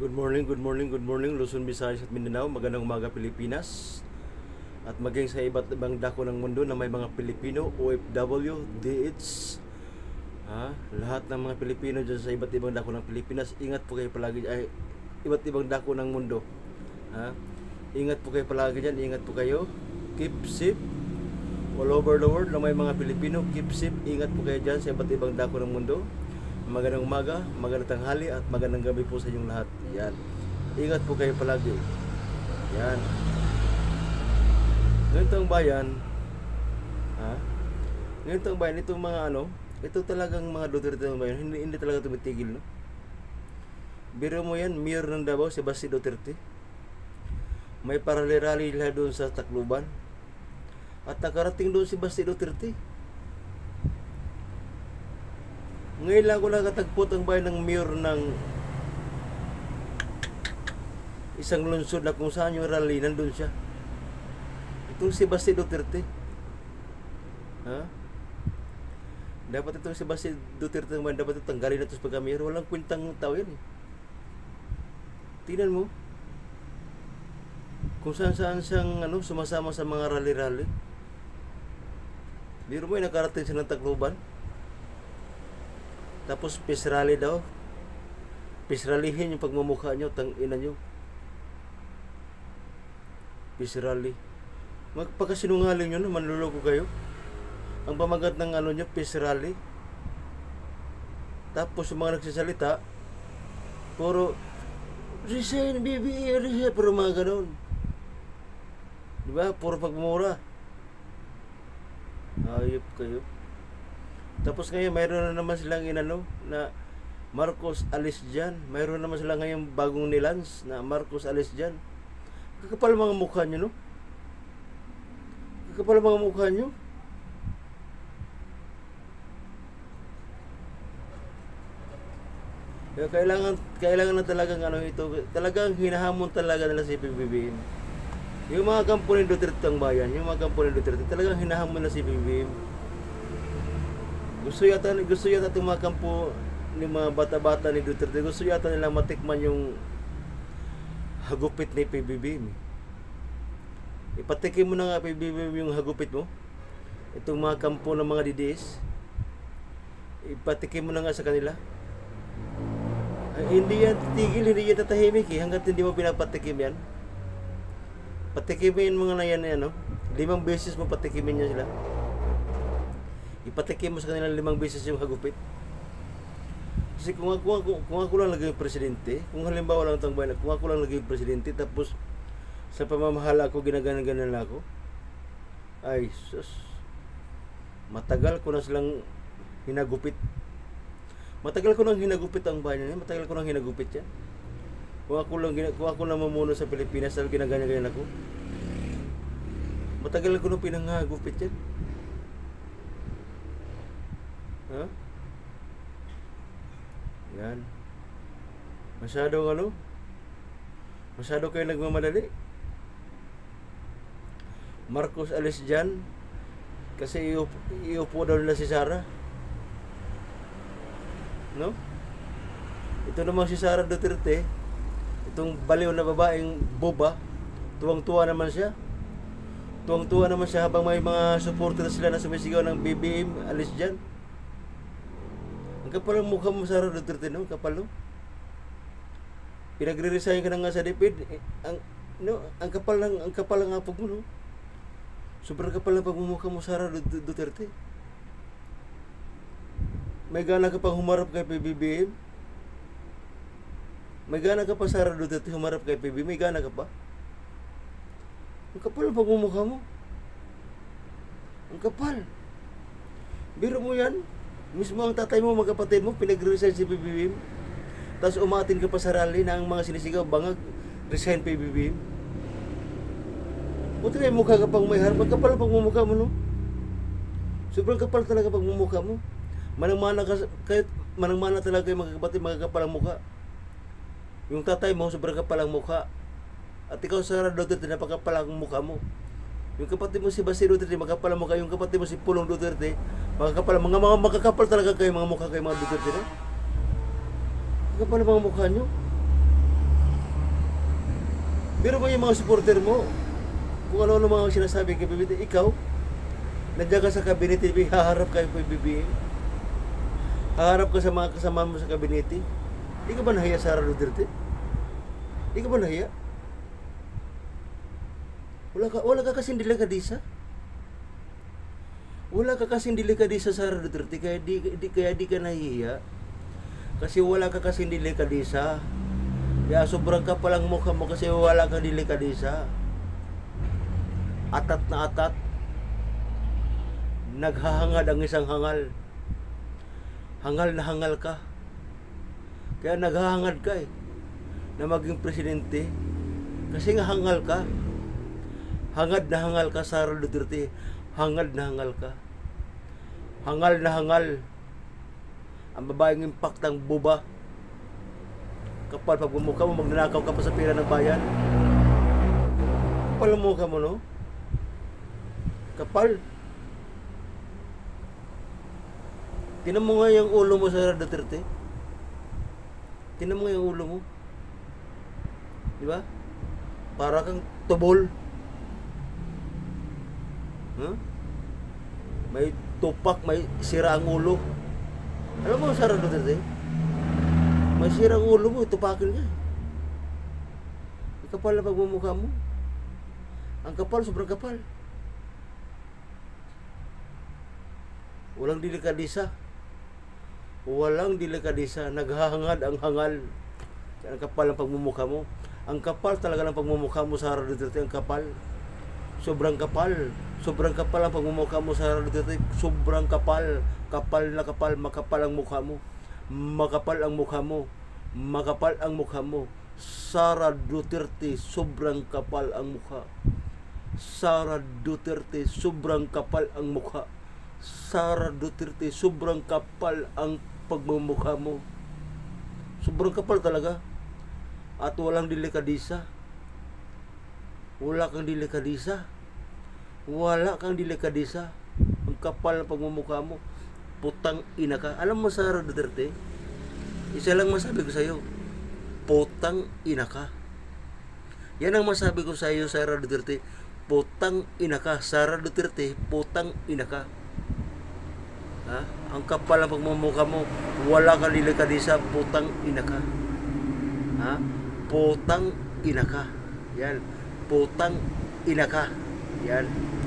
Good morning, good morning, good morning Luzon, Visayas at Mindanao. Magandang umaga Pilipinas. At maging sa iba't ibang dako ng mundo na may mga Pilipino, OFW, DH, ha? lahat ng mga Pilipino dyan sa iba't ibang dako ng Pilipinas, ingat po kayo palagi, ay, iba't ibang dako ng mundo. Ha? Ingat po kayo palagi dyan, ingat po kayo. Keep safe. All over the world na may mga Pilipino, keep safe. Ingat po kayo dyan sa iba't ibang dako ng mundo. Magandang umaga, magandang tanghali at magandang gabi po sa inyong lahat. Yan. Ingat po kayo palagi. Yan. Ganitong bayan, ha? Ganitong bayan, itong mga ano, ito talagang mga Duterte ng bayan, hindi, hindi talaga tumitigil, no? Biro mo yan, mayor ng Davao, si Basti Duterte. May paralirali nila doon sa Tacloban. At nakarating doon si Basti Duterte. Ngayon lang ako nakatagpot ang bayan ng mayor ng isang lungsod na kung saan yung rally, nandun siya. Itong si Basti Duterte. Ha? Dapat itong si Basti Duterte naman, dapat tanggalin na ito sa pagka-mayor. Walang kwentang tao yan eh. Mo. Kung saan saan siyang ano, sumasama sa mga rally-rally. Biro mo yung nakarating siya ng Tacloban. Tapos rally daw. Peace rallyhin yung pagmumukha nyo, tang ina nyo. Rally. Magpakasinungaling nyo, manluloko kayo. Ang pamagat ng ano nyo, rally. Tapos yung mga nagsasalita, puro, resign, baby, resign, puro mga ganon. Di ba? Puro pagmumura. Ayop kayo. Tapos ngayon, mayroon na naman silang inano na Marcos alis dyan. Mayroon naman sila ngayon bagong nilans na Marcos alis dyan. Kakapal mga mukha nyo, no? Kakapal mga mukha nyo. Kaya kailangan kailangan na talagang ano ito, talagang hinahamon talaga nila si PBBM. Yung mga kampo ni Duterte ang bayan, yung mga kampo ni Duterte, talagang hinahamon na si PBBM. Gusto yata gusto yata itong mga kampo ni mga bata-bata ni Duterte, gusto yata nila matikman yung hagupit ni PBBM. Ipatikim mo na nga PBBM yung hagupit mo. Itong mga kampo ng mga DDS. Ipatikim mo na nga sa kanila. Hindi yan titigil, hindi yan tatahimik eh, hanggat hindi mo pinapatikim yan. Patikimin mo nga na yan, ano, limang beses mo patikimin niya sila. Ipatikim mo sa kanila limang beses yung hagupit. Kasi kung ako, kung, kung ako lang naging presidente, kung halimbawa lang itong bayan, kung ako lang naging presidente, tapos sa pamamahala ko, ginaganan-ganan ako, ay, sus, matagal ko na silang hinagupit. Matagal ko nang hinagupit ang bayan niya, matagal ko nang hinagupit yan. Kung ako lang, kung ako lang mamuno sa Pilipinas, dahil ginaganyan-ganyan ako, matagal ko nang pinangagupit yan. Ha? Yan. Masyadong ano? Masyado kayo nagmamadali. Marcos alis dyan kasi iupo, iupo daw nila si Sara. No? Ito naman si Sara Duterte, itong baliw na babaeng boba, tuwang-tuwa naman siya. Tuwang-tuwa naman siya habang may mga supporter sila na sumisigaw ng BBM, alis dyan. Ang kapal ng mukha mo, Sara Duterte, no? Kapal, no? Pinagre-resign ka na nga sa DepEd. Eh, ang, no, ang kapal ng, ang kapal ng apog mo, no? Sobrang kapal ng pagmumukha mo, Sara Dut- Duterte. May gana ka pang humarap kay PBBM? May gana ka pa, Sara Duterte, humarap kay PBBM? May gana ka pa? Ang kapal ng pagmumukha mo. Ang kapal. Biro mo yan. Mismo ang tatay mo, magkapatid mo, pinag-resign si PBBM. Tapos umatin ka pa sa rally ang mga sinisigaw, bangag, resign PBBM. Buti na mukha ka pang may harap. Ang kapal ang pagmumukha mo, no? Sobrang kapal talaga pagmumukha mo. Manang-mana ka, kahit manang-mana talaga yung mga kapatid, mga kapal ang mukha. Yung tatay mo, sobrang kapal ang mukha. At ikaw, Sara Duterte, napakapal ang mukha mo. Yung kapatid mo si Basti Duterte, magkapal ang mukha. Yung kapatid mo si Pulong Duterte, magkakapal. Mga mga magkakapal talaga kayo mga mukha kayo mga Duterte, no? Magkakapal mga mukha nyo. Pero mo yung mga supporter mo, kung ano-ano mga sinasabi kay BBM, ikaw, nandiyan ka sa kabinete, haharap kayo kay BBM. Haharap ka sa mga kasama mo sa kabinete. Di ka ba nahiya, Sara Duterte? Di ka ba nahiya? Wala ka, wala ka kasing delikadisa. Wala ka kasing delikadisa sa Sara Duterte, kaya di, di, kaya di ka nahiya. Kasi wala ka kasing delikadisa. Kaya sobrang kapal ang mukha mo kasi wala kang delikadisa. Atat na atat. Naghahangad ang isang hangal. Hangal na hangal ka. Kaya naghahangad ka eh. Na maging presidente. Kasi nga hangal ka. Hangad na hangal ka, Sara Duterte. Hangad na hangal ka. Hangal na hangal. Ang babaeng impaktang buba. Kapal pag bumukha mo, magnanakaw ka pa sa pera ng bayan. Kapal mukha mo, no? Kapal. Tinan mo nga yung ulo mo sa Duterte. Tinan mo nga yung ulo mo. Di ba? Para kang tubol. Huh? May tupak, may sira ang ulo. Alam mo, Sara Duterte? May sira ang ulo mo, tupakin ka. Kapal na pagmumukha mo. Ang kapal, sobrang kapal. Walang delikadisa. Walang delikadisa. Naghahangad ang hangal. Ang kapal ng pagmumukha mo. Ang kapal talaga ng pagmumukha mo sa Sara Duterte. Ang kapal. Sobrang kapal. Sobrang kapal ang pagmumukha mo sa Duterte. Sobrang kapal. Kapal na kapal. Makapal ang mukha mo. Makapal ang mukha mo. Makapal ang mukha mo. Sara Duterte, sobrang kapal ang mukha. Sara Duterte, sobrang kapal ang mukha. Sara Duterte, sobrang kapal ang pagmumukha mo. Sobrang kapal talaga. At walang delikadisa. Wala kang delikadisa. Wala kang delikadisa. Ang kapal ng pagmumukha mo. Putang ina ka. Alam mo, Sara Duterte, isa lang masabi ko sa'yo. Putang ina ka. Yan ang masabi ko sa iyo, Sara Duterte. Putang ina ka. Sara Duterte, putang ina ka. Ha? Ang kapal ng pagmumukha mo, wala kang delikadisa, putang ina ka. Ha? Putang ina ka. Yan. Putang ina ka. Yan.